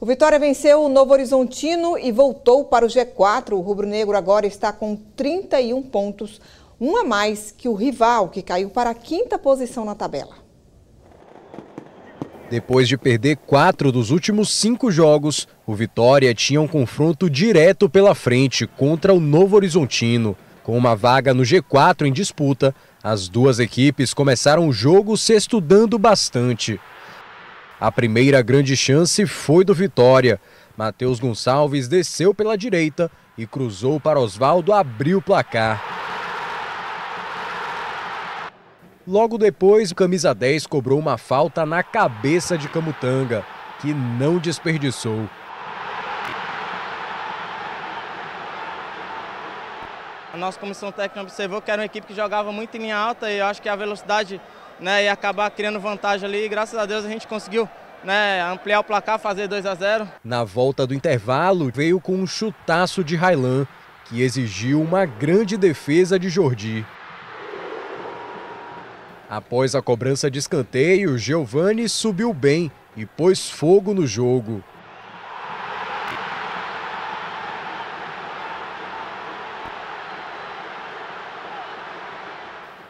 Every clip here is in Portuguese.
O Vitória venceu o Novo Horizontino e voltou para o G4. O rubro-negro agora está com 31 pontos, um a mais que o rival, que caiu para a quinta posição na tabela. Depois de perder quatro dos últimos cinco jogos, o Vitória tinha um confronto direto pela frente contra o Novo Horizontino. Com uma vaga no G4 em disputa, as duas equipes começaram o jogo se estudando bastante. A primeira grande chance foi do Vitória. Matheus Gonçalves desceu pela direita e cruzou para Oswaldo abrir o placar. Logo depois, o camisa 10 cobrou uma falta na cabeça de Camutanga, que não desperdiçou. A nossa comissão técnica observou que era uma equipe que jogava muito em linha alta e eu acho que a velocidade né, ia acabar criando vantagem ali e graças a Deus a gente conseguiu né, ampliar o placar, fazer 2 a 0. Na volta do intervalo, veio com um chutaço de Railan, que exigiu uma grande defesa de Jordi. Após a cobrança de escanteio, Giovani subiu bem e pôs fogo no jogo.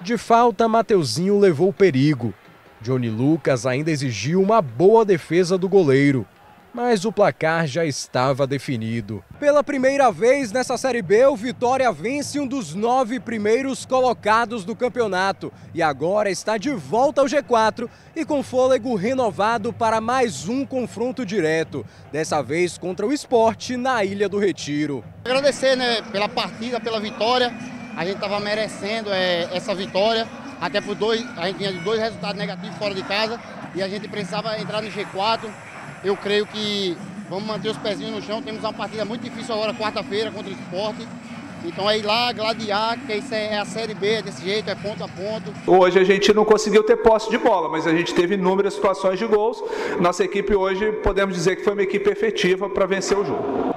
De falta, Mateuzinho levou perigo. Johnny Lucas ainda exigiu uma boa defesa do goleiro mas o placar já estava definido. Pela primeira vez nessa Série B, o Vitória vence um dos nove primeiros colocados do campeonato e agora está de volta ao G4 e com fôlego renovado para mais um confronto direto, dessa vez contra o esporte na Ilha do Retiro. Agradecer né, pela partida, pela vitória, a gente estava merecendo é, essa vitória, até por dois, a gente tinha dois resultados negativos fora de casa e a gente precisava entrar no G4 eu creio que vamos manter os pezinhos no chão. Temos uma partida muito difícil agora, quarta-feira, contra o esporte. Então é ir lá, gladiar, que isso é a Série B, é desse jeito, é ponto a ponto. Hoje a gente não conseguiu ter posse de bola, mas a gente teve inúmeras situações de gols. Nossa equipe hoje, podemos dizer que foi uma equipe efetiva para vencer o jogo.